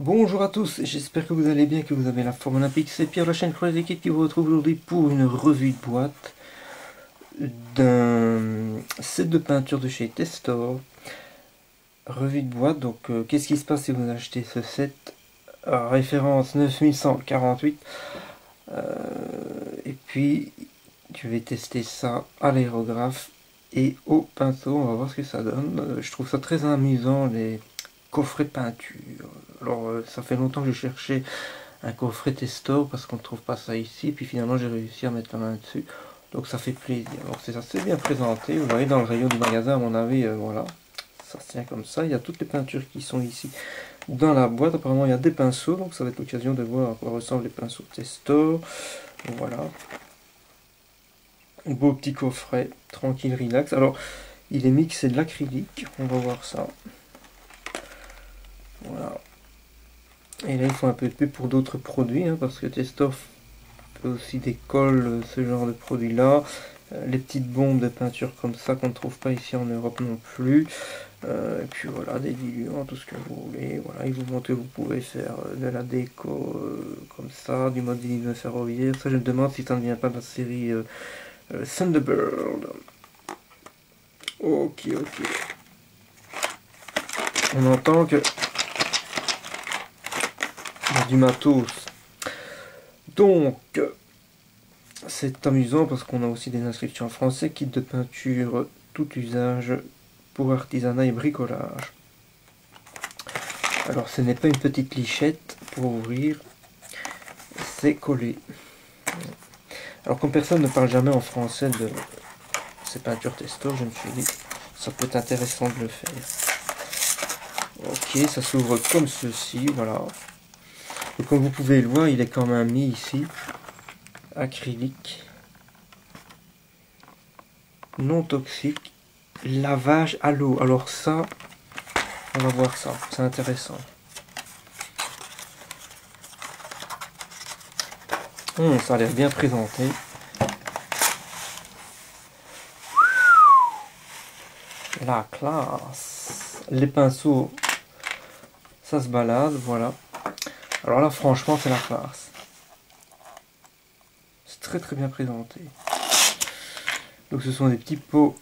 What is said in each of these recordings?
Bonjour à tous, j'espère que vous allez bien, que vous avez la forme olympique. C'est Pierre, la chaîne Crazy Kid qui vous retrouve aujourd'hui pour une revue de boîte d'un set de peinture de chez Testor. Revue de boîte, donc euh, qu'est-ce qui se passe si vous achetez ce set? Référence 9148. Euh, et puis, je vais tester ça à l'aérographe et au pinceau. On va voir ce que ça donne. Euh, je trouve ça très amusant, les coffret de peinture. Alors euh, ça fait longtemps que je cherchais un coffret Testor parce qu'on ne trouve pas ça ici. Puis finalement j'ai réussi à mettre la main dessus. Donc ça fait plaisir. Alors c'est assez bien présenté. Vous voyez dans le rayon du magasin à mon avis, euh, voilà. Ça tient comme ça. Il y a toutes les peintures qui sont ici dans la boîte. Apparemment il y a des pinceaux. Donc ça va être l'occasion de voir à quoi ressemblent les pinceaux Testor. Voilà. Beau petit coffret. Tranquille, relax. Alors il est mixé de l'acrylique. On va voir ça. Voilà. Et là, il faut un peu de pub pour d'autres produits, hein, parce que Testoff peut aussi décolle euh, ce genre de produit-là. Euh, les petites bombes de peinture comme ça qu'on ne trouve pas ici en Europe non plus. Euh, et puis voilà, des diluants, tout ce que vous voulez. Voilà, il vous montre que vous pouvez faire de la déco comme ça, du modélisme ferroviaire. Ça, je me demande si ça ne vient pas de la série Thunderbird. Ok, ok. On entend que du matos. Donc, c'est amusant parce qu'on a aussi des inscriptions en français, kit de peinture, tout usage pour artisanat et bricolage. Alors, ce n'est pas une petite lichette pour ouvrir, c'est collé. Alors, comme personne ne parle jamais en français de ces peintures testo, je me suis dit, ça peut être intéressant de le faire. Ok, ça s'ouvre comme ceci, voilà comme vous pouvez le voir, il est quand même mis ici. Acrylique. Non toxique. Lavage à l'eau. Alors ça, on va voir ça. C'est intéressant. Hum, ça a l'air bien présenté. La classe. Les pinceaux, ça se balade, voilà. Alors là, franchement, c'est la classe. C'est très très bien présenté. Donc ce sont des petits pots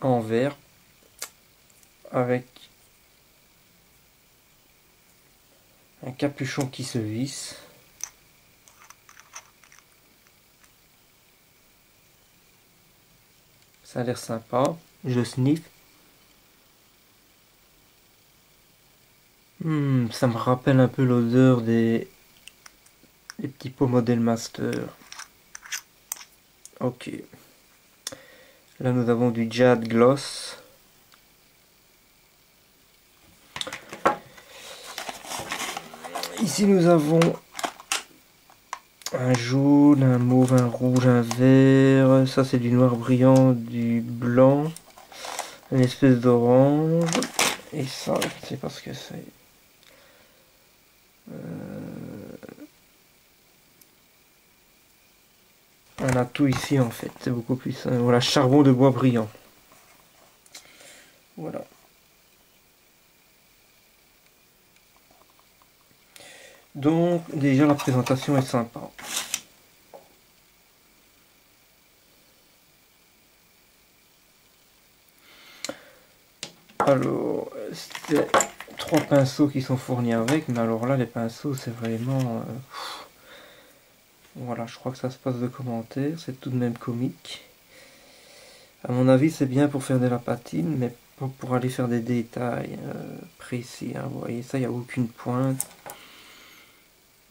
en verre avec un capuchon qui se visse. Ça a l'air sympa. Je sniffe. Hmm, ça me rappelle un peu l'odeur des... petits pots modèle master. Ok. Là nous avons du jade gloss. Ici nous avons un jaune, un mauve, un rouge, un vert. Ça c'est du noir brillant, du blanc, une espèce d'orange. Et ça, je ne sais pas ce que c'est. Euh, on a tout ici en fait, c'est beaucoup plus. Voilà, charbon de bois brillant. Voilà. Donc déjà la présentation est sympa. Alors, c'est pinceaux qui sont fournis avec, mais alors là, les pinceaux, c'est vraiment... Euh, voilà, je crois que ça se passe de commentaires, c'est tout de même comique. À mon avis, c'est bien pour faire de la patine, mais pour aller faire des détails euh, précis. Hein. Vous voyez, ça, il n'y a aucune pointe.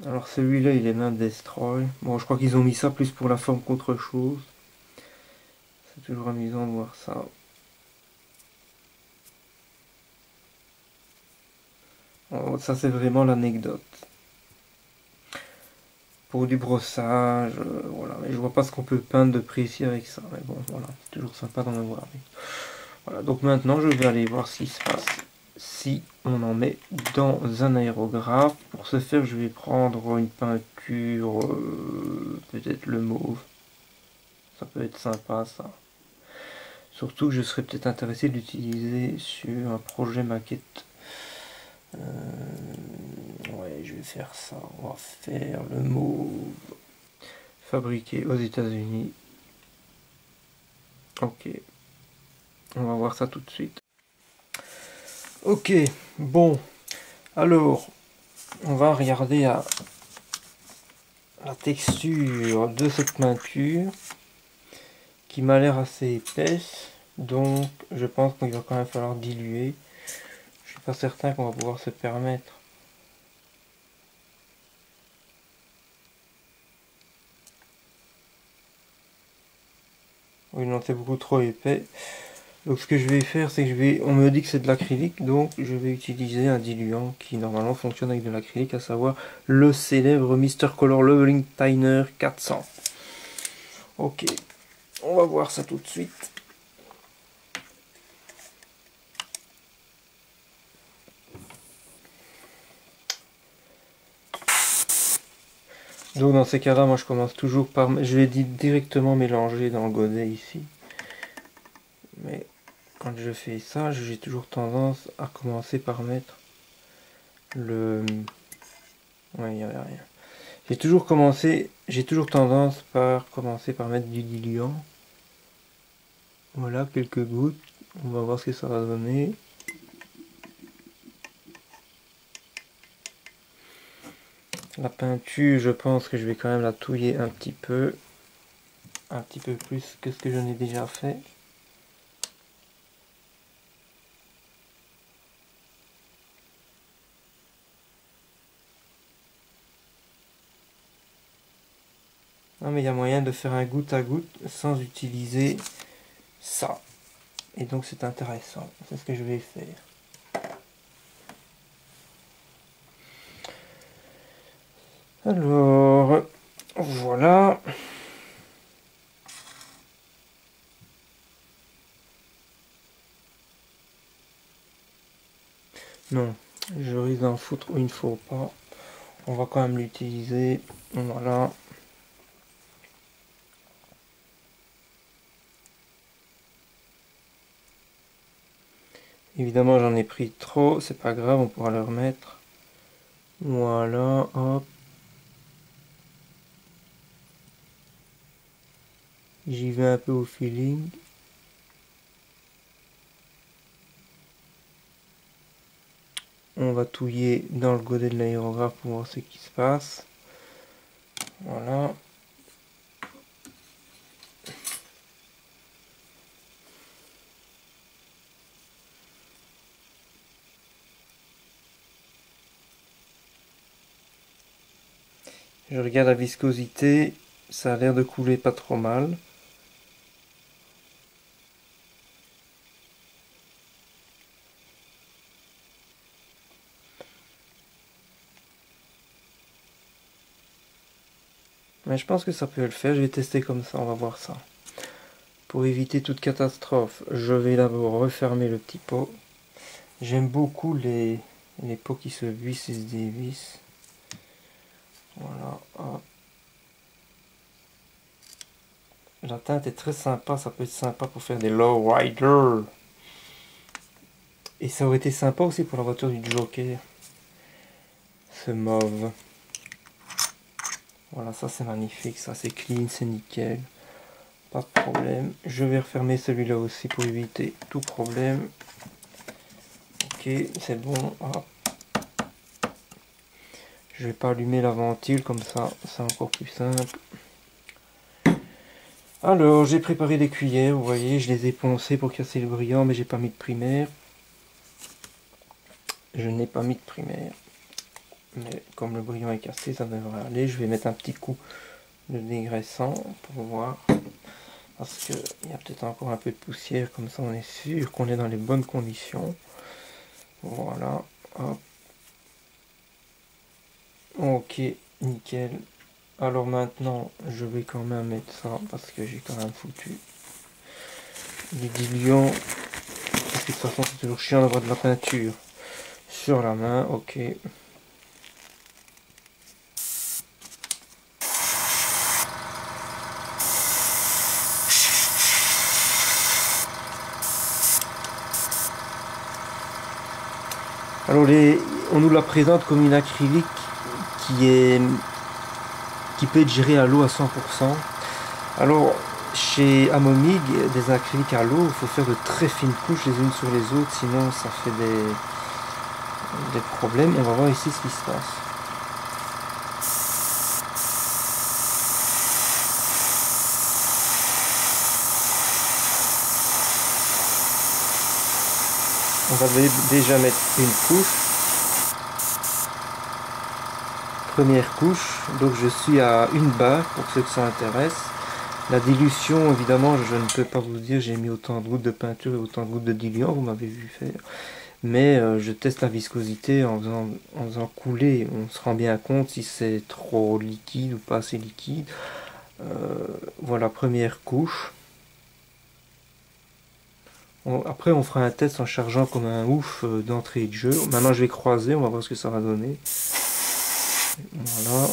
Alors celui-là, il est même destroy. Bon, je crois qu'ils ont mis ça plus pour la forme qu'autre chose. C'est toujours amusant de voir ça. Oh, ça c'est vraiment l'anecdote. Pour du brossage, euh, voilà. Mais je vois pas ce qu'on peut peindre de précis avec ça. Mais bon, voilà, c'est toujours sympa d'en avoir. Voilà, donc maintenant je vais aller voir ce qui se passe si on en met dans un aérographe. Pour ce faire, je vais prendre une peinture, euh, peut-être le mauve. Ça peut être sympa ça. Surtout que je serais peut-être intéressé d'utiliser sur un projet maquette Euh, ouais, je vais faire ça. On va faire le mot fabriqué aux États-Unis. Ok. On va voir ça tout de suite. Ok, bon. Alors, on va regarder à la texture de cette peinture qui m'a l'air assez épaisse. Donc, je pense qu'il va quand même falloir diluer. Pas certain qu'on va pouvoir se permettre. Oui, non, c'est beaucoup trop épais. Donc ce que je vais faire, c'est que je vais, on me dit que c'est de l'acrylique, donc je vais utiliser un diluant qui normalement fonctionne avec de l'acrylique, à savoir le célèbre Mr Color Leveling Tiner 400. Ok, on va voir ça tout de suite. Donc dans ces cas-là, moi je commence toujours par... Je vais directement mélanger dans le godet ici. Mais quand je fais ça, j'ai toujours tendance à commencer par mettre le... Ouais, il n'y avait rien. J'ai toujours commencé, j'ai toujours tendance par commencer par mettre du diluant. Voilà, quelques gouttes. On va voir ce que ça va donner. La peinture, je pense que je vais quand même la touiller un petit peu. Un petit peu plus que ce que j'en ai déjà fait. Non mais il y a moyen de faire un goutte à goutte sans utiliser ça. Et donc c'est intéressant. C'est ce que je vais faire. Alors, voilà. Non, je risque d'en foutre où il ne faut pas. On va quand même l'utiliser. Voilà. Évidemment, j'en ai pris trop, c'est pas grave, on pourra le remettre. Voilà, hop. J'y vais un peu au feeling. On va touiller dans le godet de l'aérographe pour voir ce qui se passe. Voilà. Je regarde la viscosité, ça a l'air de couler pas trop mal. Mais je pense que ça peut le faire, je vais tester comme ça, on va voir ça. Pour éviter toute catastrophe, je vais d'abord refermer le petit pot. J'aime beaucoup les, les pots qui se vissent et se dévissent. Voilà. La teinte est très sympa, ça peut être sympa pour faire des low rider. Et ça aurait été sympa aussi pour la voiture du Joker. Ce mauve. Voilà, ça c'est magnifique, ça c'est clean, c'est nickel. Pas de problème. Je vais refermer celui-là aussi pour éviter tout problème. Ok, c'est bon. Je vais pas allumer la ventile comme ça, c'est encore plus simple. Alors, j'ai préparé des cuillères, vous voyez, je les ai poncées pour casser le brillant, mais j'ai pas mis de primaire. Je n'ai pas mis de primaire. Mais comme le brillant est cassé, ça devrait aller. Je vais mettre un petit coup de dégraissant pour voir. Parce qu'il y a peut-être encore un peu de poussière, comme ça on est sûr qu'on est dans les bonnes conditions. Voilà, hop. Ok, nickel. Alors maintenant, je vais quand même mettre ça parce que j'ai quand même foutu des diluants. Parce que de toute façon, c'est toujours chiant d'avoir de la peinture sur la main. Ok. On nous la présente comme une acrylique qui est qui peut être gérée à l'eau à 100%. Alors chez Amomig, des acryliques à l'eau, il faut faire de très fines couches les unes sur les autres, sinon ça fait des, des problèmes. Et on va voir ici ce qui se passe. On va déjà mettre une couche. Première couche, donc je suis à une barre pour ceux que ça intéresse. La dilution, évidemment, je ne peux pas vous dire, j'ai mis autant de gouttes de peinture et autant de gouttes de diluant, vous m'avez vu faire. Mais euh, je teste la viscosité en faisant, en faisant couler. On se rend bien compte si c'est trop liquide ou pas assez liquide. Euh, voilà, première couche après, on fera un test en chargeant comme un ouf euh, d'entrée de jeu. Maintenant, je vais croiser, on va voir ce que ça va donner. Voilà.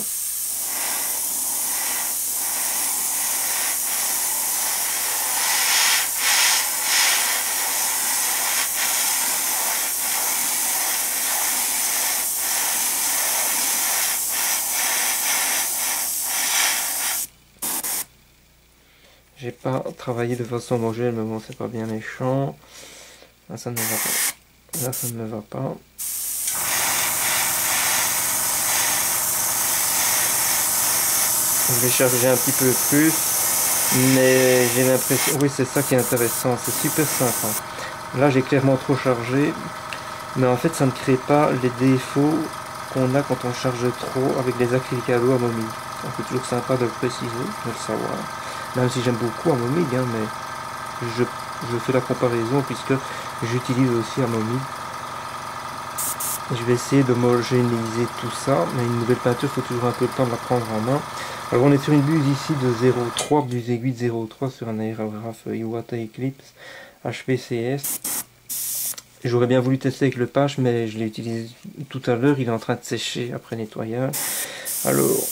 J'ai pas travaillé de façon homogène, mais bon, c'est pas bien méchant. Là, ça ne va pas. Là, ça ne me va pas. Je vais charger un petit peu plus, mais j'ai l'impression... Oui, c'est ça qui est intéressant, c'est super sympa. Là, j'ai clairement trop chargé, mais en fait, ça ne crée pas les défauts qu'on a quand on charge trop avec les acryliques à l'eau à momie. C'est toujours sympa de le préciser, de le savoir. Même si j'aime beaucoup Amomig, hein, mais je, fais la comparaison puisque j'utilise aussi Amomig. Je vais essayer d'homogénéiser tout ça, mais une nouvelle peinture, faut toujours un peu de temps de la prendre en main. Alors on est sur une buse ici de 0.3, buse aiguille 0.3 sur un aérographe Iwata Eclipse HPCS. J'aurais bien voulu tester avec le patch, mais je l'ai utilisé tout à l'heure, il est en train de sécher après nettoyage. Alors,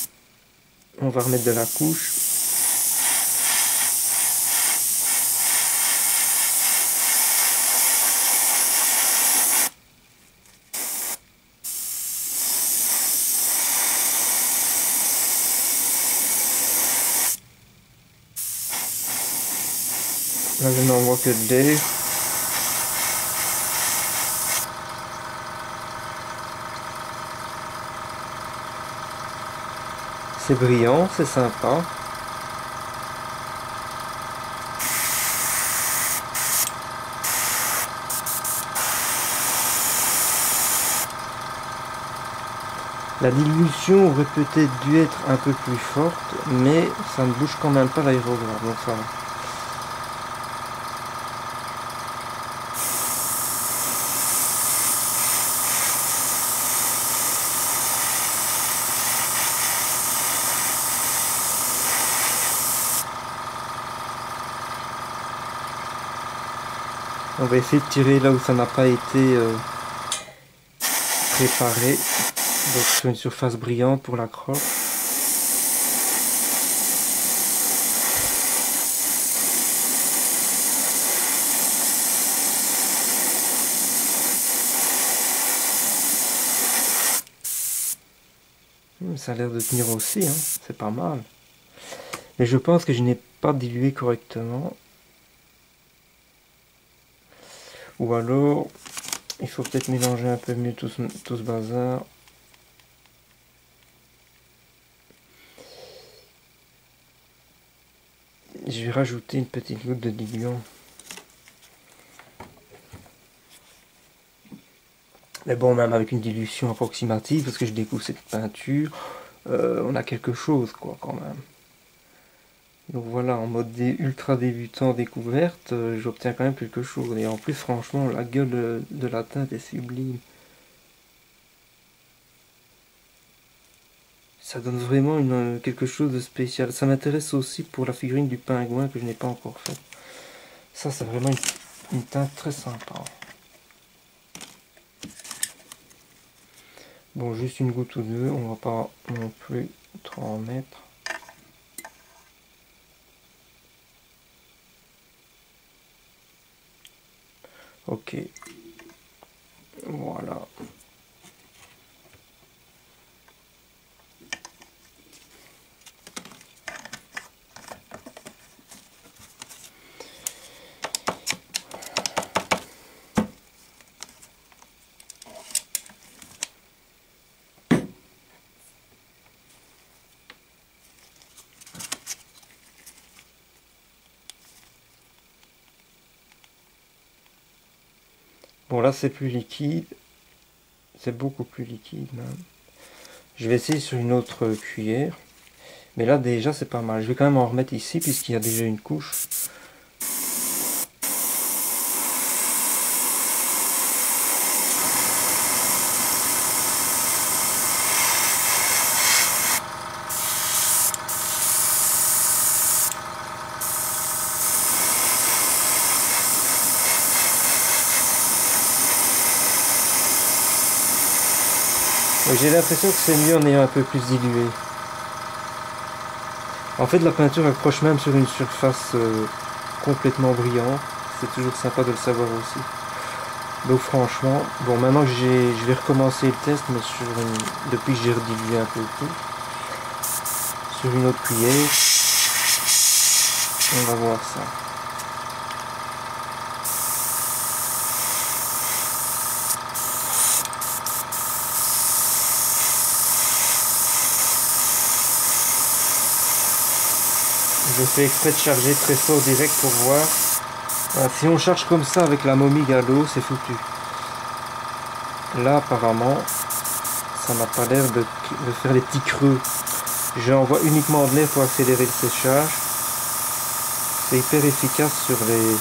on va remettre de la couche. Là, C'est brillant, c'est sympa. La dilution aurait peut-être dû être un peu plus forte, mais ça ne bouge quand même pas l'aérographe, donc On va essayer de tirer là où ça n'a pas été euh, préparé. Donc sur une surface brillante pour la croque. Hmm, ça a l'air de tenir aussi, hein. c'est pas mal. Mais je pense que je n'ai pas dilué correctement. Ou alors, il faut peut-être mélanger un peu mieux tout ce, bazar. Je vais rajouter une petite goutte de diluant. Mais bon, même avec une dilution approximative, parce que je découvre cette peinture, euh, on a quelque chose, quoi, quand même. Donc voilà, en mode ultra débutant découverte, euh, j'obtiens quand même quelque chose. Et en plus, franchement, la gueule de la teinte est sublime. Ça donne vraiment une, quelque chose de spécial. Ça m'intéresse aussi pour la figurine du pingouin que je n'ai pas encore faite. Ça, c'est vraiment une, une teinte très sympa. Bon, juste une goutte ou deux, on va pas non plus trop en mettre. Ok. Voilà. Bon là c'est plus liquide. C'est beaucoup plus liquide même. Je vais essayer sur une autre cuillère. Mais là déjà c'est pas mal. Je vais quand même en remettre ici puisqu'il y a déjà une couche. J'ai l'impression que c'est mieux en ayant un peu plus dilué. En fait, la peinture accroche même sur une surface euh, complètement brillante. C'est toujours sympa de le savoir aussi. Donc franchement, bon maintenant que j'ai, je vais recommencer le test, mais sur depuis que j'ai redilué un peu tout, sur une autre cuillère, on va voir ça. Je fais exprès de charger très fort direct pour voir. si on charge comme ça avec la momie gallo, c'est foutu. Là, apparemment, ça n'a pas l'air de, faire les petits creux. J'envoie uniquement de l'air pour accélérer le séchage. C'est hyper efficace sur les,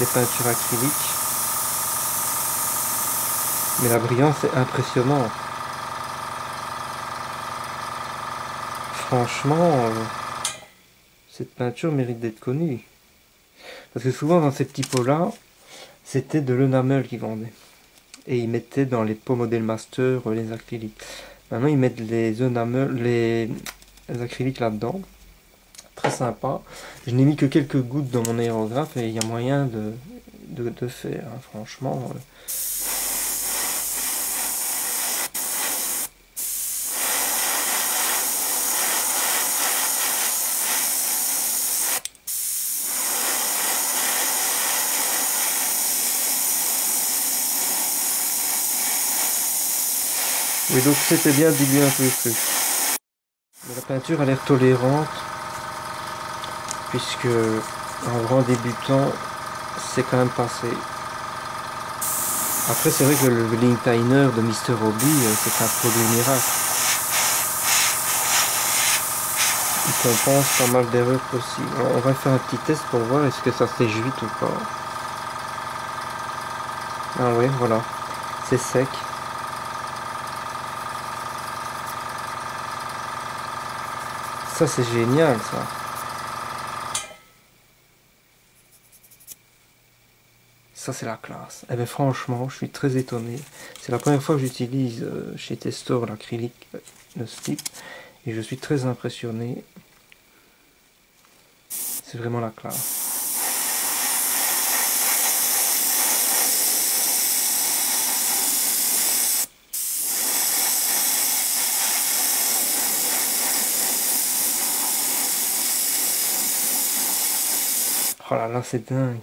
les peintures acryliques. Mais la brillance est impressionnante. Franchement... Euh, cette peinture mérite d'être connue. Parce que souvent dans ces petits pots-là, c'était de l'enamel qu'ils vendaient. Et ils mettaient dans les pots modèle master euh, les acryliques. Maintenant ils mettent les enamel, les, acryliques là-dedans. Très sympa. Je n'ai mis que quelques gouttes dans mon aérographe et il y a moyen de, de, faire. Hein, franchement. Donc c'était bien dilué un peu plus. la peinture a l'air tolérante, puisque en grand débutant, c'est quand même passé. Après, c'est vrai que le Link Tiner de Mr. Hobby, euh, c'est un produit miracle. Il compense pas mal d'erreurs possibles. On va faire un petit test pour voir est-ce que ça s'éjuite ou pas. Ah oui, voilà. C'est sec. Ça, c'est génial, ça. Ça, c'est la classe. Eh bien, franchement, je suis très étonné. C'est la première fois que j'utilise euh, chez Testor l'acrylique euh, de ce type. Et je suis très impressionné. C'est vraiment la classe. Oh là là, c'est dingue.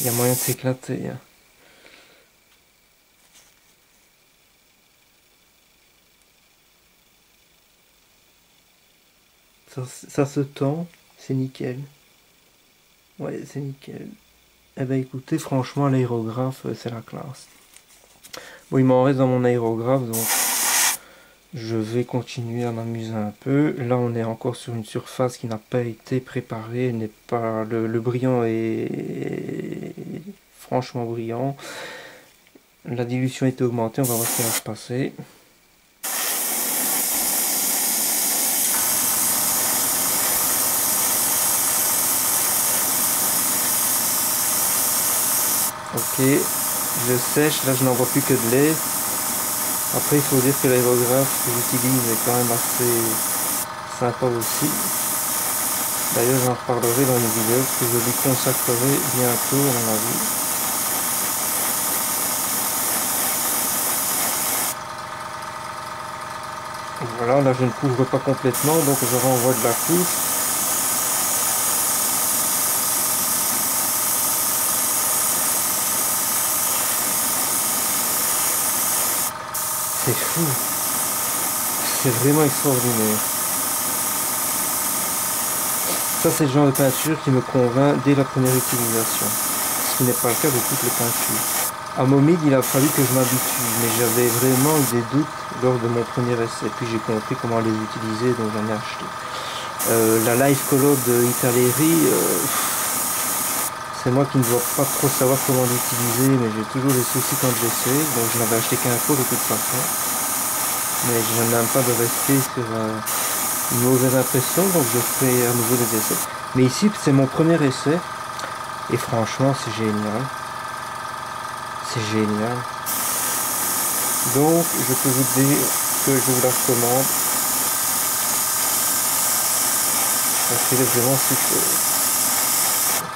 Il y a moyen de s'éclater. Hein. Ça, se tend, c'est nickel. Ouais, c'est nickel. Eh ben écoutez, franchement, l'aérographe, euh, c'est la classe. Bon, il m'en reste dans mon aérographe, donc je vais continuer à m'amuser un peu. Là, on est encore sur une surface qui n'a pas été préparée. N'est pas le, brillant est franchement brillant. La dilution est augmentée. On va voir ce qui va se passer. Ok, je sèche. Là, je n'en vois plus que de lait. Après, il faut dire que l'aérographe que j'utilise est quand même assez sympa aussi. D'ailleurs, j'en reparlerai dans une vidéo que je lui consacrerai bientôt, à mon avis. Voilà, là je ne couvre pas complètement, donc je renvoie de la couche. C'est C'est vraiment extraordinaire. Ça, c'est le genre de peinture qui me convainc dès la première utilisation. Ce qui n'est pas le cas de toutes les peintures. À Momig, il a fallu que je m'habitue, mais j'avais vraiment eu des doutes lors de mon premier essai. Puis j'ai compris comment les utiliser, donc j'en ai acheté. Euh, la Life Color de Italeri, euh, c'est moi qui ne dois pas trop savoir comment l'utiliser, mais j'ai toujours des soucis quand j'essaie, donc je n'avais acheté qu'un pot de toute façon. Mais je n'aime pas de rester sur euh, une mauvaise impression, donc je ferai à nouveau des essais. Mais ici, c'est mon premier essai, et franchement, c'est génial. C'est génial. Donc, je peux vous dire que je vous la recommande. Parce est vraiment.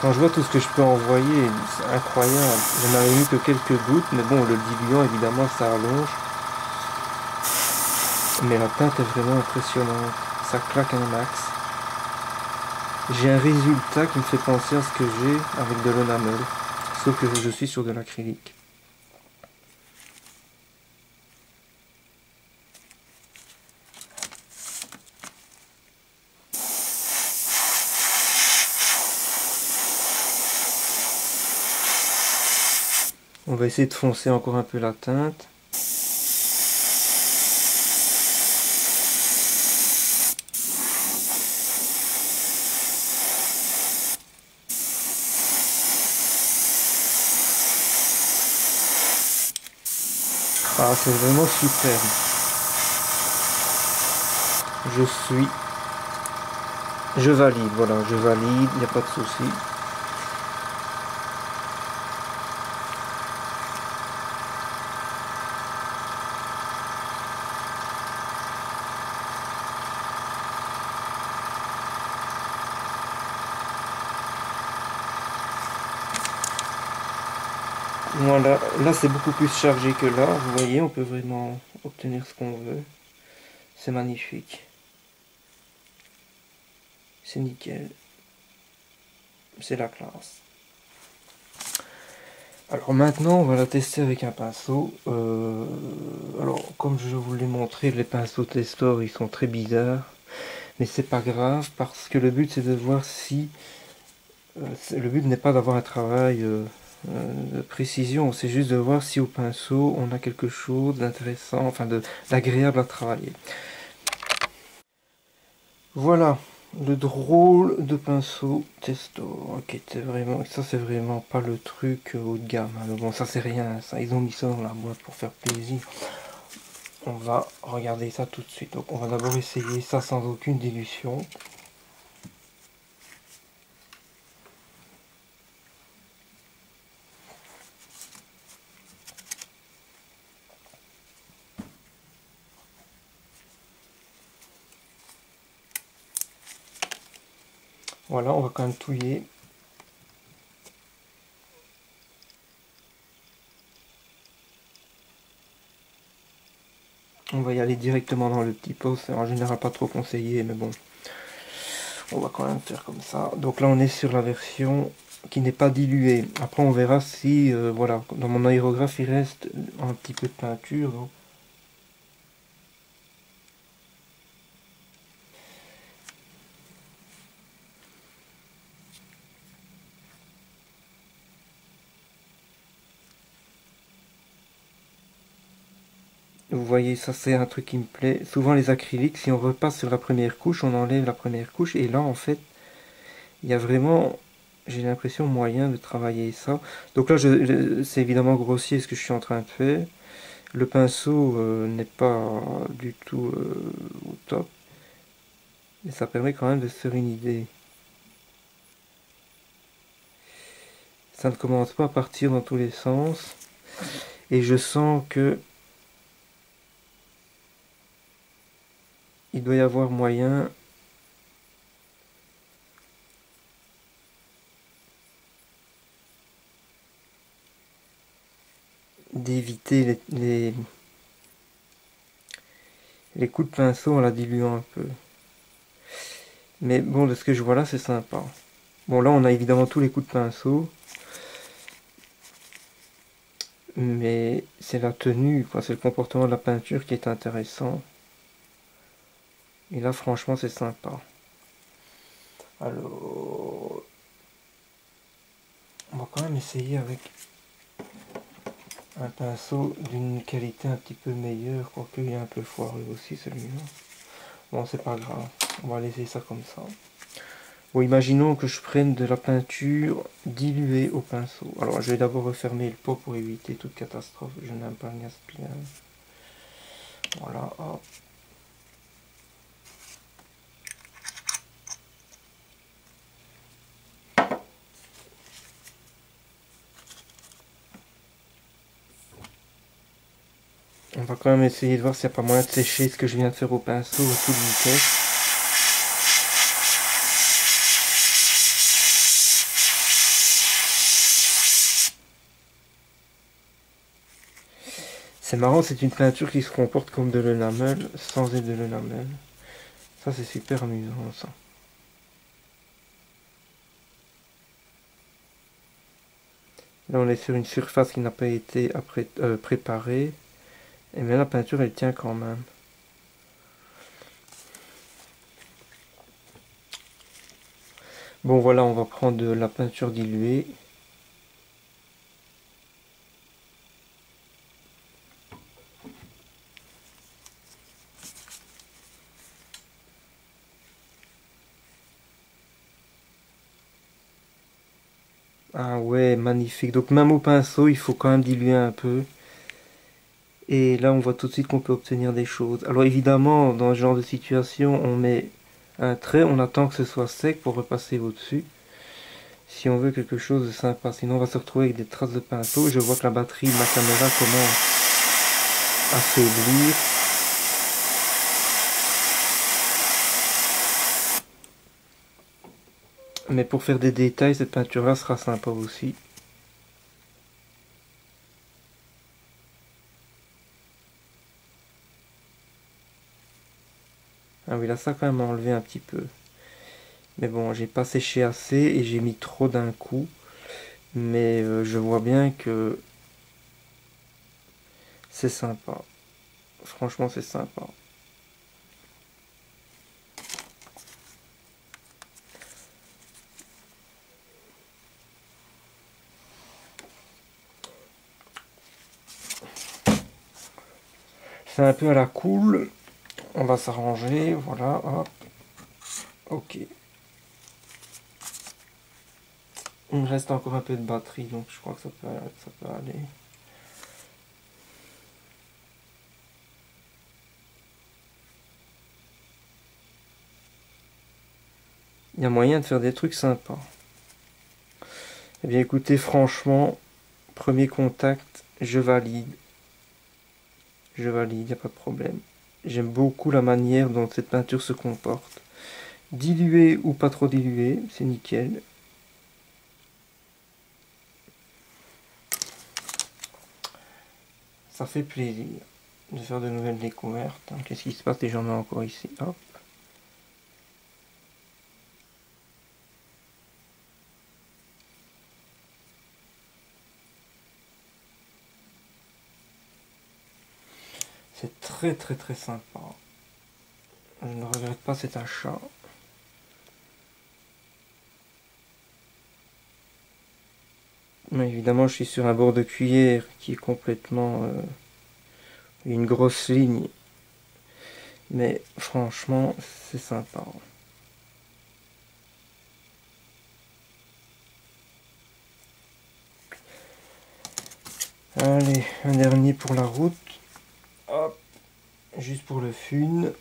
Quand je vois tout ce que je peux envoyer, c'est incroyable. Je n'avais eu que quelques gouttes, mais bon, le diluant, évidemment, ça allonge. Mais la teinte est vraiment impressionnante. Ça claque un max. J'ai un résultat qui me fait penser à ce que j'ai avec de l'enamel. Sauf que je suis sur de l'acrylique. On va essayer de foncer encore un peu la teinte. Ah, c'est vraiment superbe. Je suis... Je valide, voilà, je valide, il n'y a pas de souci. Voilà, là c'est beaucoup plus chargé que là, vous voyez, on peut vraiment obtenir ce qu'on veut. C'est magnifique. C'est nickel. C'est la classe. Alors maintenant, on va la tester avec un pinceau. Euh, alors, comme je vous l'ai montré, les pinceaux Testor, ils sont très bizarres. Mais c'est pas grave, parce que le but c'est de voir si... Euh, le but n'est pas d'avoir un travail... Euh, de précision, c'est juste de voir si au pinceau on a quelque chose d'intéressant, enfin d'agréable à travailler. Voilà, le drôle de pinceau Testo. Ok, vraiment, ça c'est vraiment pas le truc haut de gamme. Hein. bon, ça c'est rien, ça ils ont mis ça dans la boîte pour faire plaisir. On va regarder ça tout de suite. Donc on va d'abord essayer ça sans aucune dilution. Voilà, on va quand même touiller. On va y aller directement dans le petit pot, c'est en général pas trop conseillé, mais bon, on va quand même faire comme ça. Donc là, on est sur la version qui n'est pas diluée. Après, on verra si, euh, voilà, dans mon aérographe, il reste un petit peu de peinture. Voyez, ça c'est un truc qui me plaît. Souvent les acryliques, si on repasse sur la première couche, on enlève la première couche. Et là, en fait, il y a vraiment, j'ai l'impression, moyen de travailler ça. Donc là, c'est évidemment grossier ce que je suis en train de faire. Le pinceau euh, n'est pas du tout euh, au top. Mais ça permet quand même de se faire une idée. Ça ne commence pas à partir dans tous les sens. Et je sens que il doit y avoir moyen d'éviter les, les, coups de pinceau en la diluant un peu. Mais bon, de ce que je vois là, c'est sympa. Bon, là, on a évidemment tous les coups de pinceau. Mais c'est la tenue, c'est le comportement de la peinture qui est intéressant. Et là, franchement, c'est sympa. Alors, on va quand même essayer avec un pinceau d'une qualité un petit peu meilleure, quoique il est un peu foireux aussi celui-là. Bon, c'est pas grave, on va laisser ça comme ça. Bon, imaginons que je prenne de la peinture diluée au pinceau. Alors, je vais d'abord refermer le pot pour éviter toute catastrophe. Je n'aime pas le gaspillage. Voilà. On va quand même essayer de voir s'il n'y a pas moyen de sécher ce que je viens de faire au pinceau au toute vitesse. C'est marrant, c'est une peinture qui se comporte comme de l'enamel, sans être de l'enamel. Ça, c'est super amusant, ça. Là, on est sur une surface qui n'a pas été euh, préparée. Et mais la peinture, elle tient quand même. Bon, voilà, on va prendre de la peinture diluée. Ah ouais, magnifique. Donc même au pinceau, il faut quand même diluer un peu. Et là, on voit tout de suite qu'on peut obtenir des choses. Alors évidemment, dans ce genre de situation, on met un trait, on attend que ce soit sec pour repasser au-dessus. Si on veut quelque chose de sympa, sinon on va se retrouver avec des traces de pinceau. Je vois que la batterie de ma caméra commence à faiblir. Mais pour faire des détails, cette peinture-là sera sympa aussi. Ça quand même enlevé un petit peu. Mais bon, j'ai pas séché assez et j'ai mis trop d'un coup. Mais euh, je vois bien que c'est sympa. Franchement, c'est sympa. C'est un peu à la cool. On va s'arranger, voilà, hop. Ok. Il me reste encore un peu de batterie, donc je crois que ça peut, aller. Il y a moyen de faire des trucs sympas. Eh bien écoutez, franchement, premier contact, je valide je valide, il n'y a pas de problème. J'aime beaucoup la manière dont cette peinture se comporte. Diluée ou pas trop diluée, c'est nickel. Ça fait plaisir de faire de nouvelles découvertes. Qu'est-ce qui se passe? Les gens encore ici. Hop. C'est très très très sympa. Je ne regrette pas cet achat. Mais évidemment, je suis sur un bord de cuillère qui est complètement euh, une grosse ligne. Mais franchement, c'est sympa. Allez, un dernier pour la route juste pour le fun.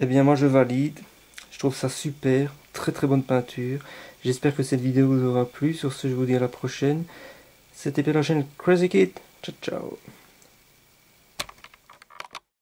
Eh bien moi je valide, je trouve ça super, très très bonne peinture. J'espère que cette vidéo vous aura plu, sur ce je vous dis à la prochaine. C'était la chaîne Crazy Kid, ciao ciao